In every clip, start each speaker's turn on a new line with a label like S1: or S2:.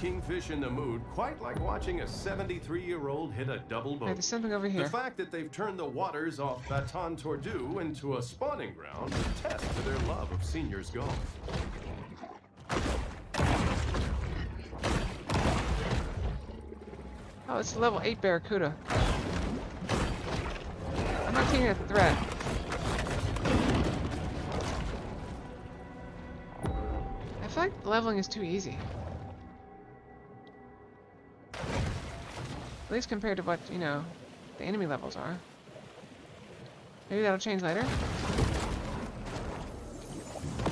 S1: Kingfish in the mood, quite like watching a 73-year-old hit a double bogey.
S2: there's something over
S1: The fact that they've turned the waters off Baton Tordu into a spawning ground is a test to their love of seniors golf.
S2: Oh, it's a level 8 Barracuda. I'm not seeing a threat. I feel like leveling is too easy. At least compared to what, you know, the enemy levels are. Maybe that'll change later.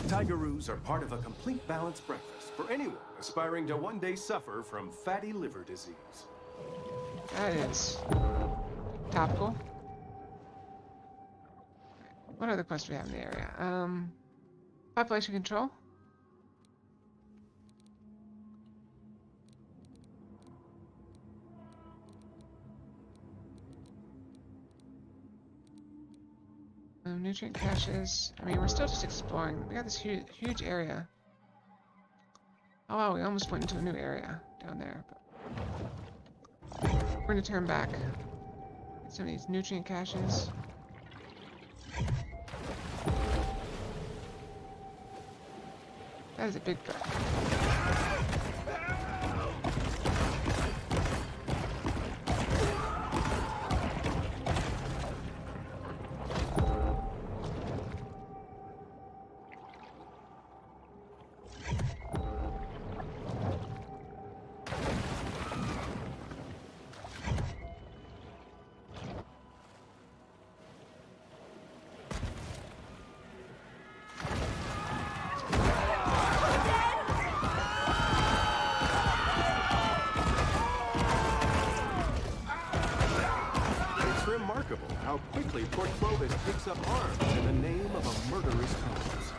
S1: Tigeroos are part of a complete balanced breakfast for anyone aspiring to one day suffer from fatty liver disease.
S2: That is topical. What other quests do we have in the area? Um, population control. Nutrient caches. I mean, we're still just exploring. We got this huge, huge area. Oh wow, we almost went into a new area down there. But we're gonna turn back. Get some of these nutrient caches. That is a big truck.
S1: Clovis picks up arms in the name of a murderous cause.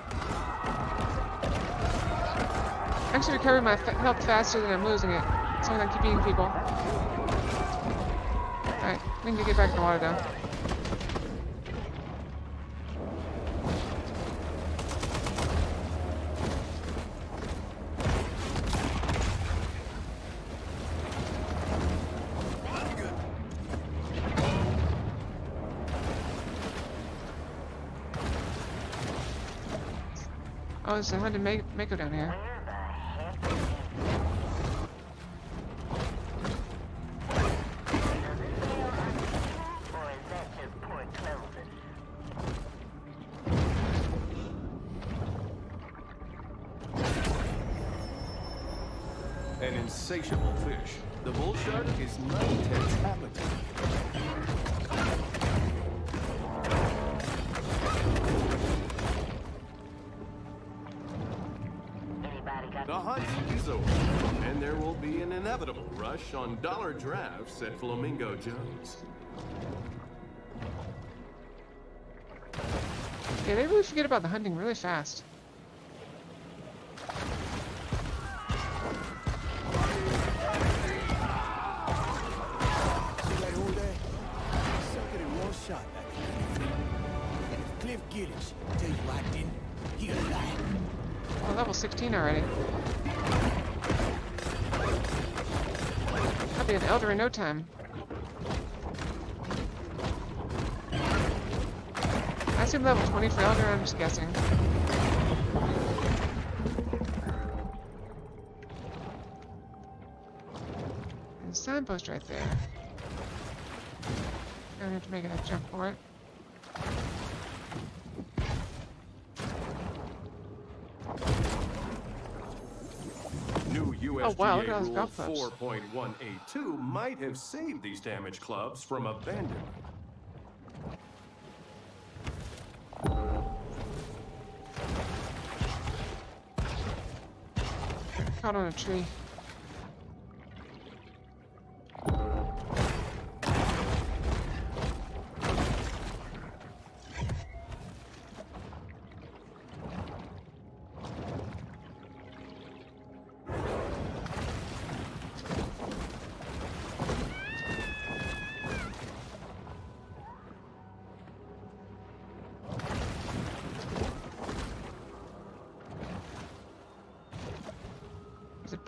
S2: I'm actually recovering my health faster than I'm losing it. So I'm keep eating people. Alright, we need to get back in the water though. Oh, a hunted Ma Mako down here.
S1: Dollar drafts at Flamingo Jones.
S2: Yeah, they really forget about the hunting really fast.
S3: See that hole there? Suck it in one shot back there. And if Cliff Giddings tell you I didn't, he'll lie.
S2: Oh, level 16 already. I'll be an elder in no time. I assume level 20 for elder, I'm just guessing. There's a signpost right there. I don't have to make a jump for it.
S1: USGA
S2: Oh, wow, look at
S1: Rule
S2: golf clubs.
S1: 4.182 might have saved these damaged clubs from abandonment.
S2: Caught on a tree.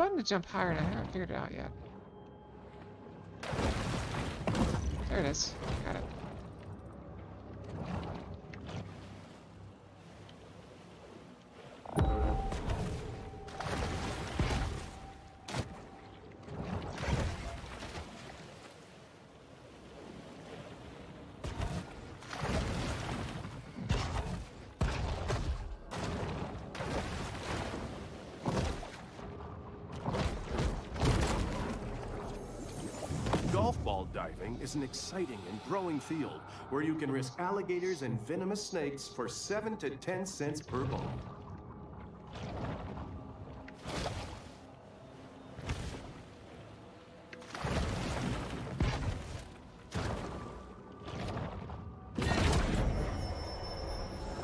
S2: Button to jump higher and I haven't figured it out yet. There it is.
S1: Is an exciting and growing field where you can risk alligators and venomous snakes for 7 to 10 cents per ball.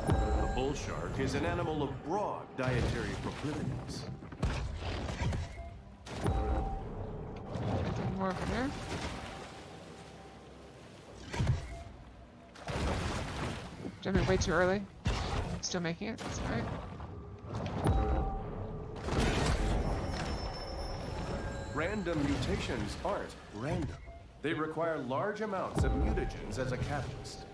S1: The bull shark is an animal of broad dietary proclivities.
S2: Way too early. Still making it. That's alright.
S1: Random mutations aren't random. They require large amounts of mutagens as a catalyst.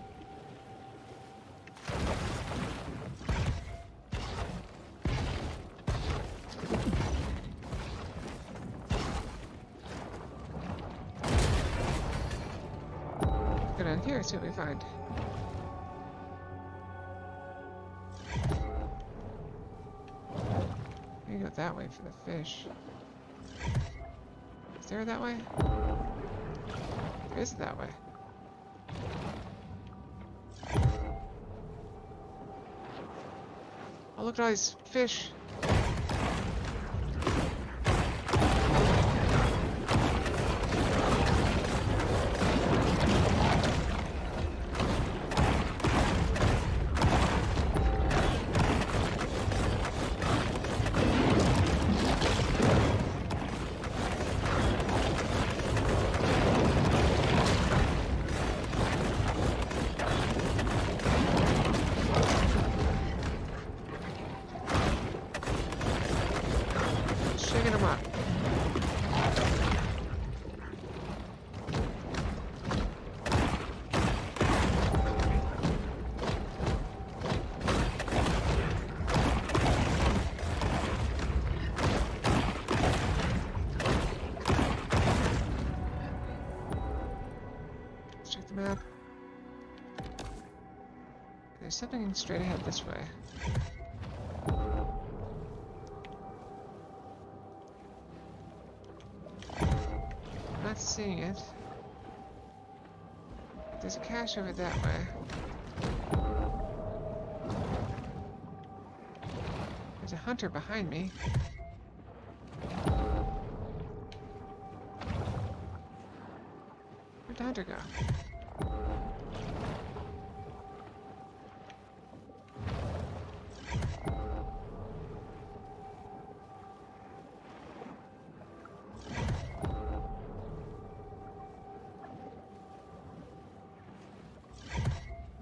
S2: Go down here, see what we find. Maybe go that way for the fish. Is there that way? There is that way. Oh, look at all these fish. Something straight ahead this way. Not seeing it. There's a cache over that way. There's a hunter behind me. Where'd the hunter go?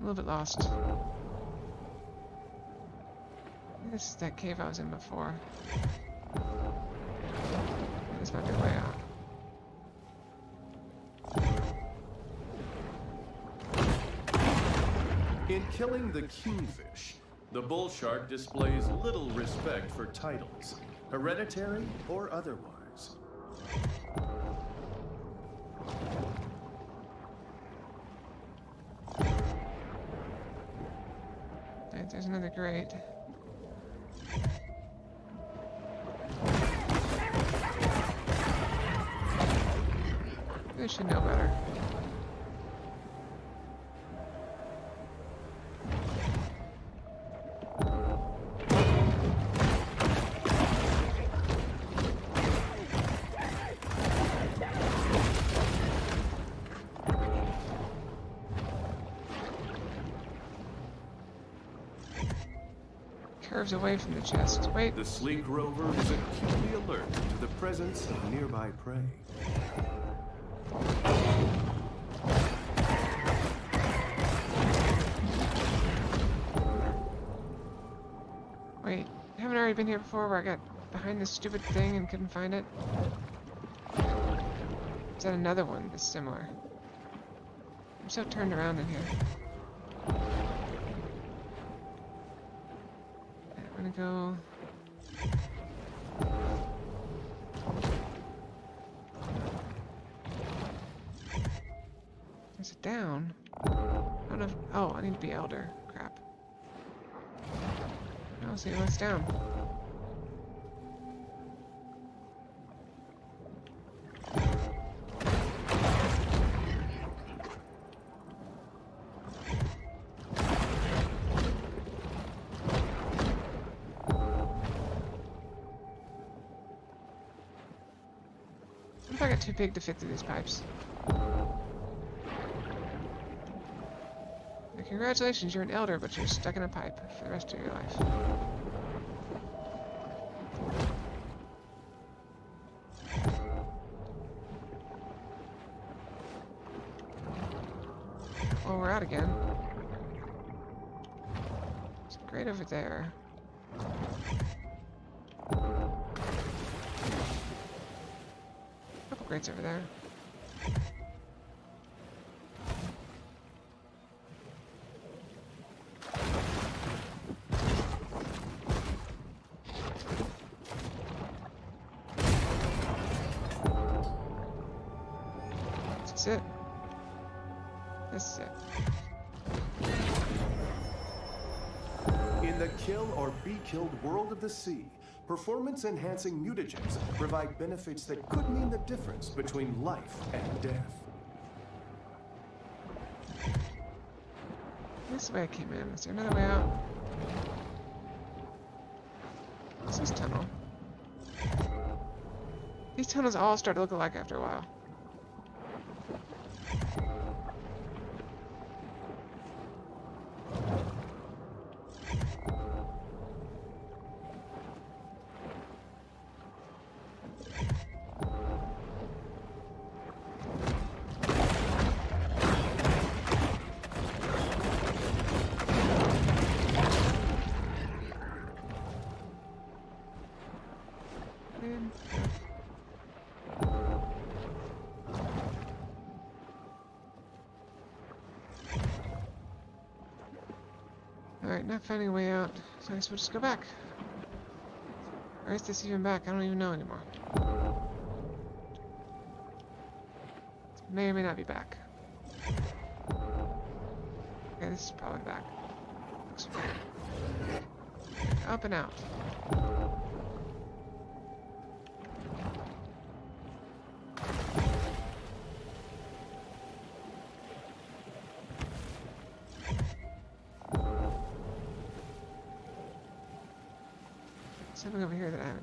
S2: Little bit lost. This is that cave I was in before. This might be way out.
S1: In killing the kingfish, the bull shark displays little respect for titles, hereditary or otherwise.
S2: There- Curves away from the chest. Wait,
S1: The sleek rover is acutely alert to the presence of nearby prey.
S2: wait. Haven't I already been here before where I got behind this stupid thing and couldn't find it? Is that another one that's similar? I'm so turned around in here. Go. Is it down? If, oh, I need to be elder. Crap. Oh, see what's down. Too big to fit through these pipes? Now, Congratulations, you're an elder, but you're stuck in a pipe for the rest of your life. Well, we're out again. It's great over there. This is it. That's it.
S1: In the kill or be killed world of the sea, performance enhancing mutagens provide benefits that could mean the difference between life and death.
S2: This way I came in. Is there another way out? What's this tunnel? These tunnels all start to look alike after a while. Alright, not finding a way out. So I guess we'll just go back. Or is this even back? I don't even know anymore. May or may not be back. Okay, this is probably back. Looks. Up and out.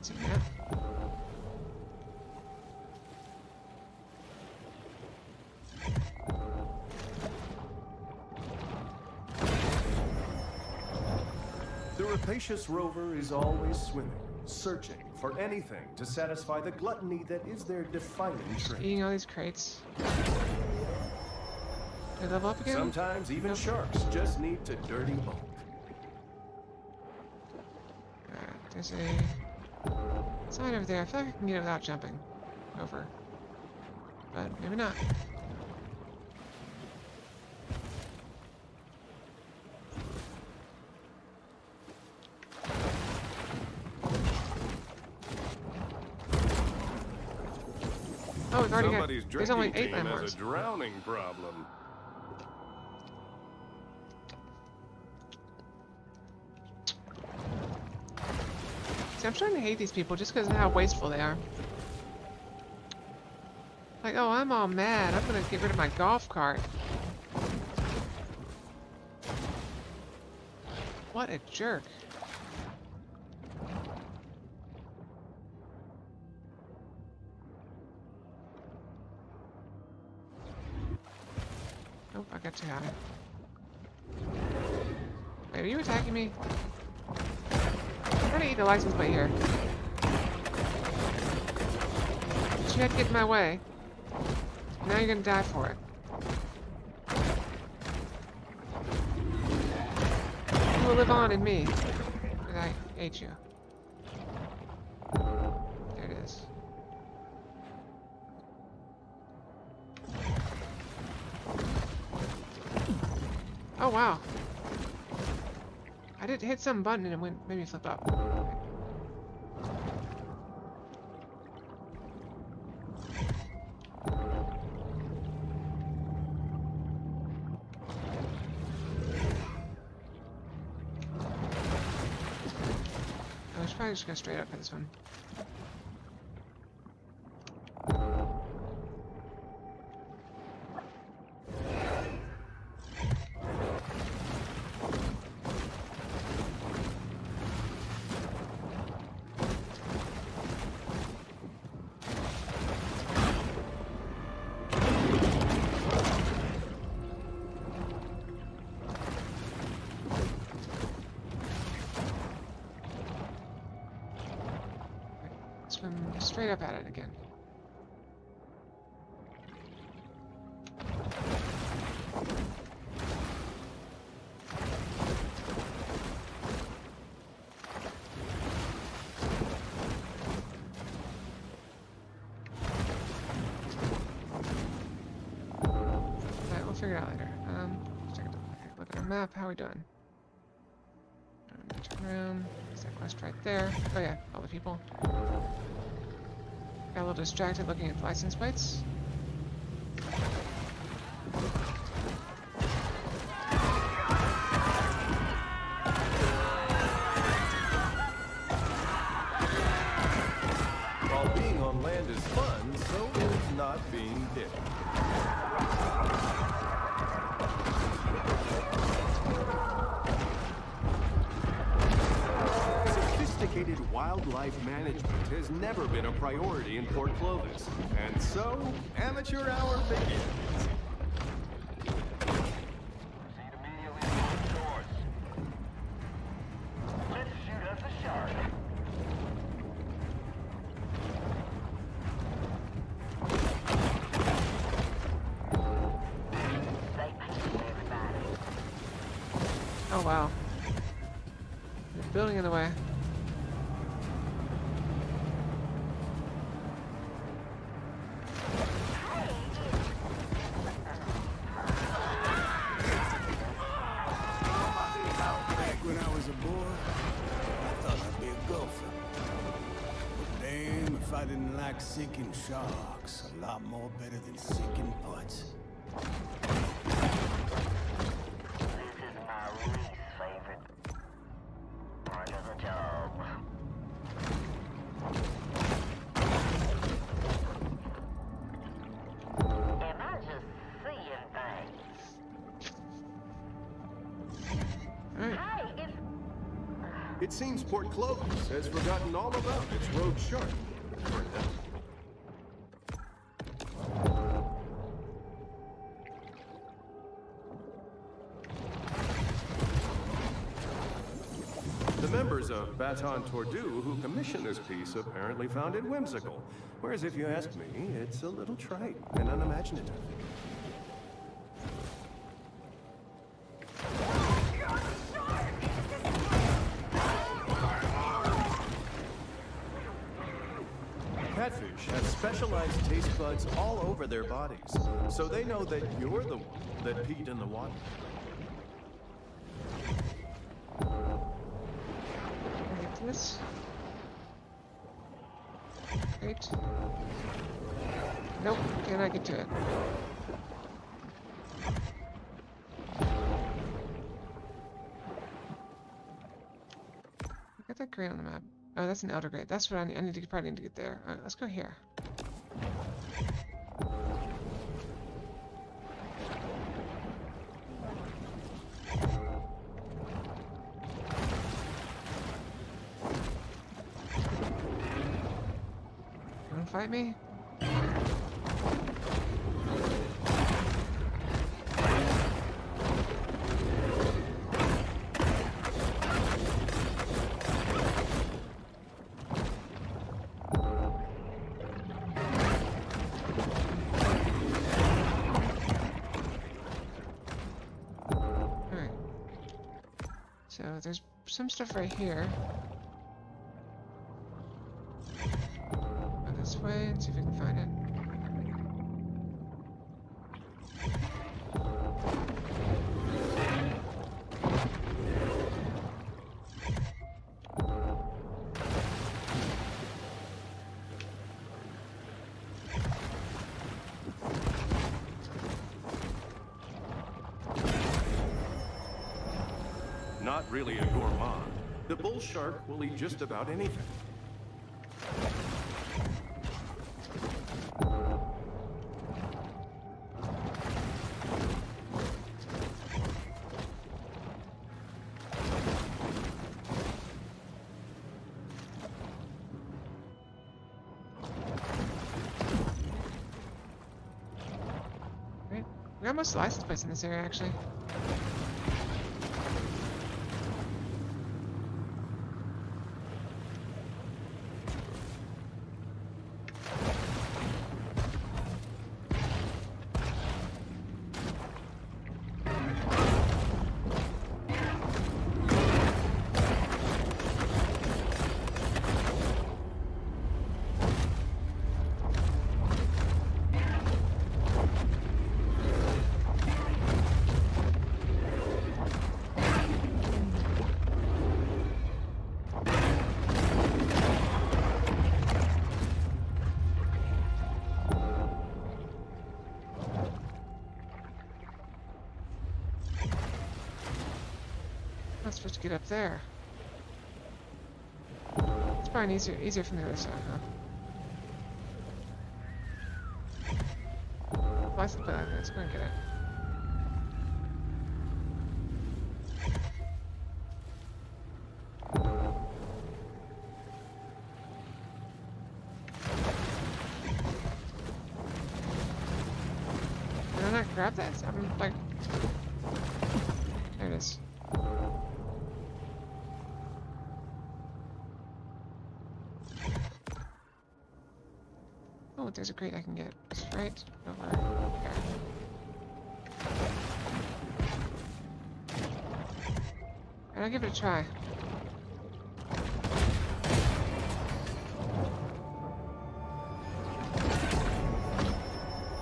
S2: Over here that I haven't seen yet.
S1: The rapacious rover is always swimming, searching for anything to satisfy the gluttony that is their defining trait.
S2: Eating all these crates. I level up again?
S1: Sometimes even sharks just need to dirty bulk.
S2: Alright, there's a sign over there. I feel like I can get it without jumping over. But maybe not. Oh, we've already got. There's only eight
S1: team has
S2: landmarks.
S1: a drowning problem.
S2: See, I'm starting to hate these people just because of how wasteful they are. Like, oh, I'm all mad. I'm gonna get rid of my golf cart. What a jerk. Nope, I got too high. Wait, are you attacking me? Trying to eat the license plate here. But you had to get in my way. Now you're gonna die for it. You will live on in me. And I ate you. There it is. Oh wow. Hit some button and it went made me flip up. I was probably just go straight up for this one. Straight up at it again. Alright, we'll figure it out later. Um, look at our map. How are we doing? Um, around. Is that quest right there? Oh yeah, all the people. Got a little distracted looking at the license plates.
S1: While being on land is fun, so is not being hit. Sophisticated wildlife management has never been a priority Port Clovis. And so, amateur hour begins.
S3: Sinking sharks, a lot more better than sinking butts.
S4: This is my least favorite part of the job. Am I just seeing things?
S2: Alright.
S4: Hey, it's
S1: It seems Port Clovis has forgotten all about its road shark. Of Tordu who commissioned this piece apparently found it whimsical. Whereas if you ask me, it's a little trite and unimaginative. Catfish have specialized taste buds all over their bodies, so they know that you're the one that peed in the water.
S2: I this? Great. Nope, cannot get to it. Look at that grade on the map. Oh, that's an elder grade. That's what I need. I need to probably need to get there. Alright, let's go here. Fight me? So there's some stuff right here.
S1: A. The bull shark will eat just about anything.
S2: Right? We got most of the license plates in this area, actually. Supposed to get up there. It's probably easier easier from the other side, huh? Let's go get it. There's a crate I can get. straight over here. And I'll give it a try.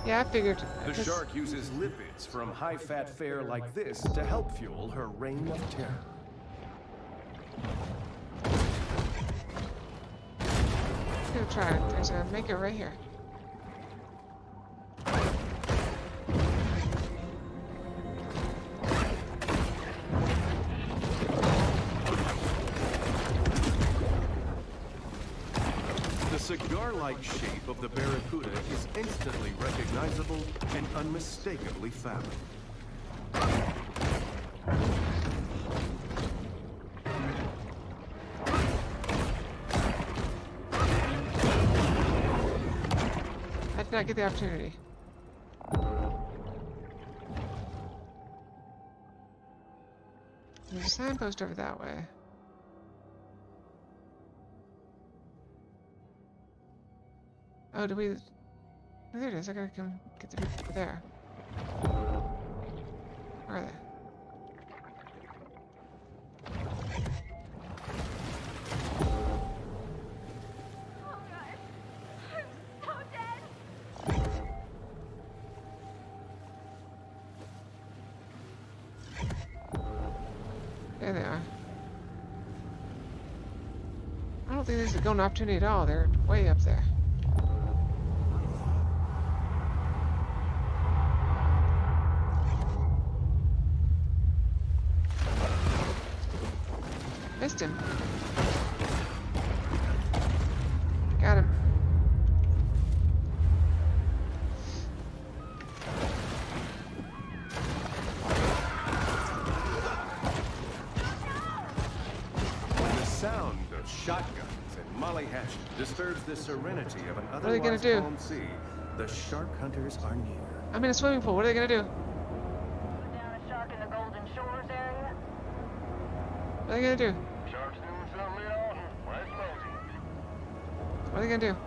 S2: Yeah, I figured.
S1: The
S2: 'cause-
S1: shark uses lipids from high-fat fare like this to help fuel her reign of terror.
S2: Give it a try. There's a maker right here.
S1: Unmistakably phallic.
S2: I did not get the opportunity. There's a signpost over that way. Oh, do we... Oh, there it is. I gotta come get the people there. Where. There they are. I don't think this is a golden opportunity at all. They're way up there. Missed him. Got him.
S1: The sound of shotguns and molly hatchet disturbs the serenity of an
S2: are they gonna
S1: otherwise
S2: do?
S1: calm sea. The shark hunters are near.
S2: I'm in a swimming pool. What are they gonna do?
S4: Put down a shark in the Golden Shores area?
S2: What are they gonna do?
S5: Shark's doing something else. West Rosie.
S2: What are they gonna do?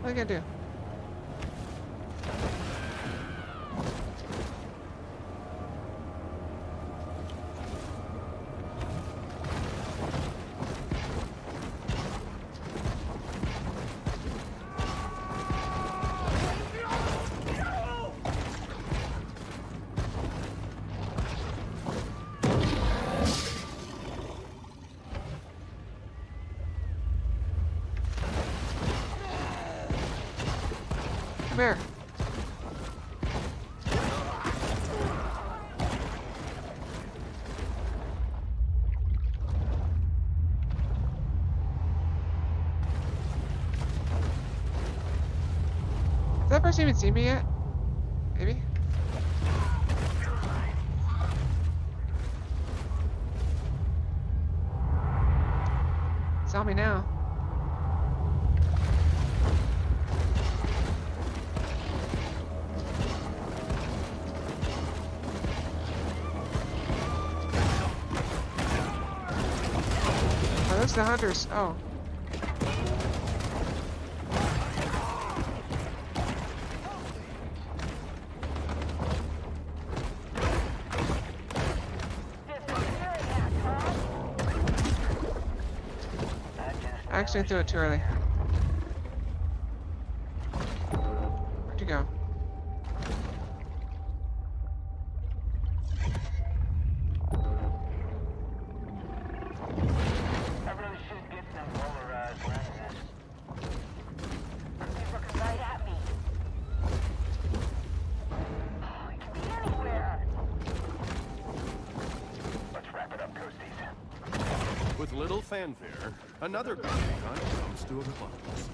S2: What are they gonna do? Come here. Has that person even seen me yet? Oh, hunters. Oh. I actually threw it too early. Where'd you go?
S1: Fanfare, another bounty hunt comes to a close.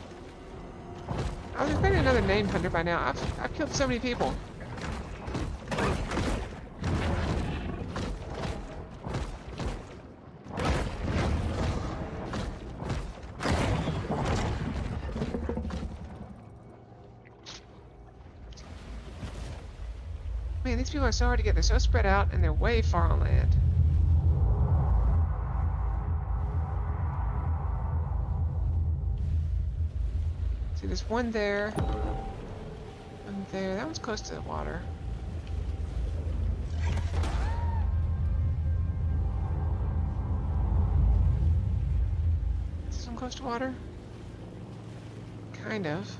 S2: I was expecting another named hunter by now. I've, I've killed so many people. Man, these people are so hard to get. They're so spread out and they're way far on land. See, there's one there. One there. That one's close to the water. Is this one close to water? Kind of.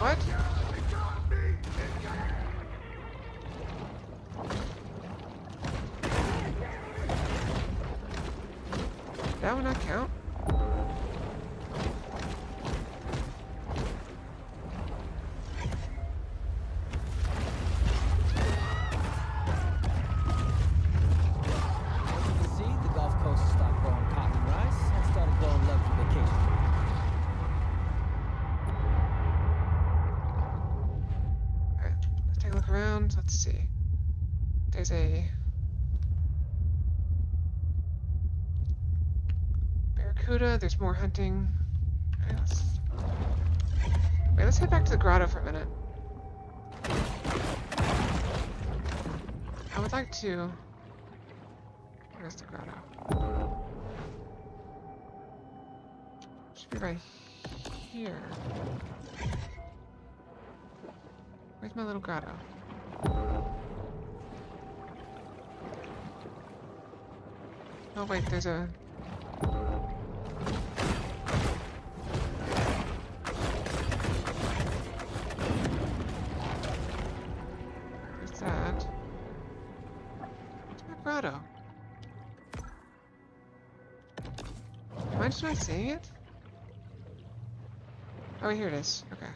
S2: What? Barracuda. There's more hunting. Wait, let's head back to the grotto for a minute. I would like to. Where's the grotto? Should be right here. Where's my little grotto? Oh wait, there's a... Am I seeing it? Oh, here it is. Okay.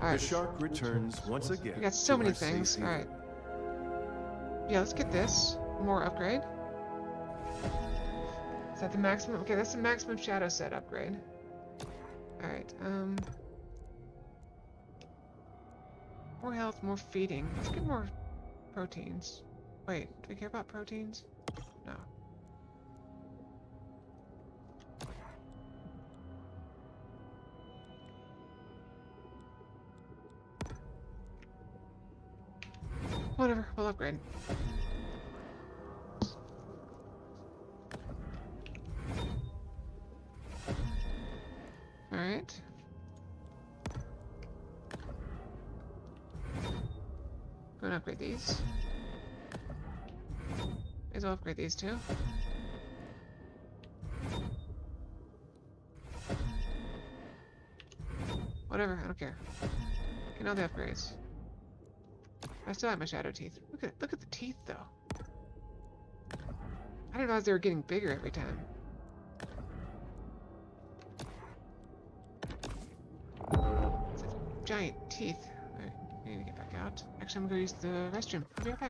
S2: Alright.
S1: The shark returns once again.
S2: We got so many things. Alright. Yeah, let's get this. More upgrade. Is that the maximum? Okay, that's the maximum shadow set upgrade. Alright, um... More health, more feeding. Let's get more proteins. Wait, do we care about proteins? No. whatever, we'll upgrade. Alright. Go and upgrade these. May as well upgrade these too. Whatever, I don't care. Get all the upgrades. I still have my shadow teeth. Look at look at the teeth though. I didn't realize they were getting bigger every time. Giant teeth. I need to get back out. Actually, I'm gonna use the restroom. I'll be right back.